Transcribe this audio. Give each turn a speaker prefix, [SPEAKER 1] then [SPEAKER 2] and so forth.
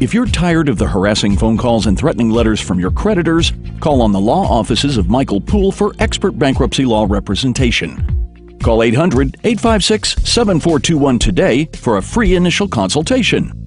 [SPEAKER 1] If you're tired of the harassing phone calls and threatening letters from your creditors, call on the law offices of Michael Poole for expert bankruptcy law representation. Call 800 856 7421 today for a free initial consultation.